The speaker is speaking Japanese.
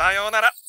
さようなら。